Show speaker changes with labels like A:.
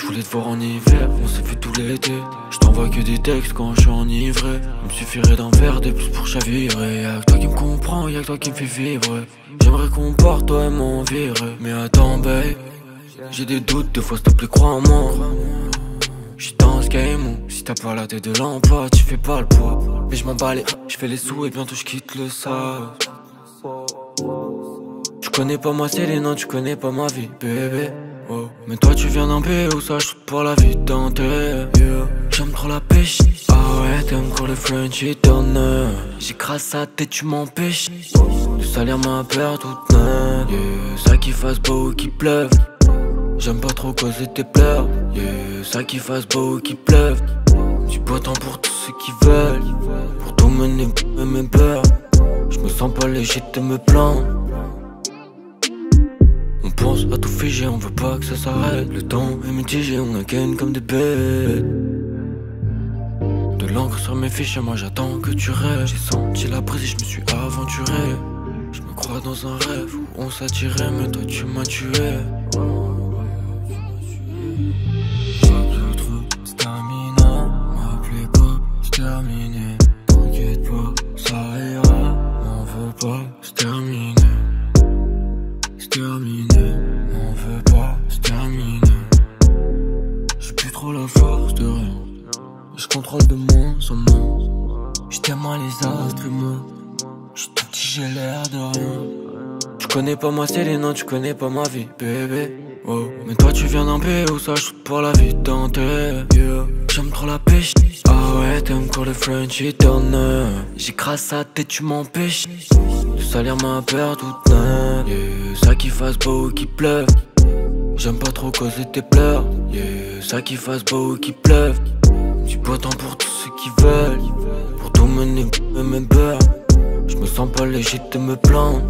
A: Je voulais te voir en hiver, on s'est vu tout l'été. Je t'envoie que des textes quand je suis enivré. Il me suffirait d'un verre de plus pour chavirer. Y'a que toi qui me comprends, y'a que toi qui me fais vibrer. J'aimerais qu'on parte, toi et mon virer. Mais attends, babe, j'ai des doutes, deux fois s'il te plaît, crois en moi. J'suis dans ce game où si t'as pas la tête de l'emploi, tu fais pas le poids. Mais je m'en bats les, j'fais les sous et bientôt je quitte le sable. Tu connais pas c'est les noms, tu connais pas ma vie, bébé. Mais toi tu viens d'un pays où ça shoot pour la vie dentaire yeah. J'aime trop la pêche. Ah ouais t'aimes encore le French éternel J'écrase sa tête tu m'empêches. De salir ma paire toute neuve. Yeah. Ça qui fasse beau ou qui pleuve. J'aime pas trop causer tes pleurs. Yeah. Ça qui fasse beau ou qui pleuve. Du beau temps pour tous ceux qui veulent. Pour tout mener mes peurs. Je me sens pas léger de me plaindre pense à tout figer, on veut pas que ça s'arrête. Le temps est mitigé, on gagne comme des bêtes. De l'encre sur mes fiches, moi j'attends que tu rêves. J'ai senti la prise et je me suis aventuré. Je me crois dans un rêve où on s'attirait, mais toi tu m'as tué. Terminé. T'inquiète pas, ça ira, m'en veux pas, c'est terminé. Contrôle de moins en moins. J't'aime les instruments. J'suis tout petit, j'ai l'air de rien. Tu connais pas moi, c'est les noms, tu connais pas ma vie, bébé. Mais toi, tu viens d'un pays où ça shoot pour la vie dentaire. Yeah. J'aime trop la pêche. Ah ouais, t'aimes encore le French éternel. J'écrase sa tête, tu m'empêches. De salir ma paire toute neuve. Yeah. Ça qui fasse beau ou qui pleuve. J'aime pas trop causer tes pleurs. Yeah. Ça qui fasse beau ou qui pleuve. J'suis battant pour tous ceux qui veulent. Pour tout mener mes Je me sens pas léger de me plaindre.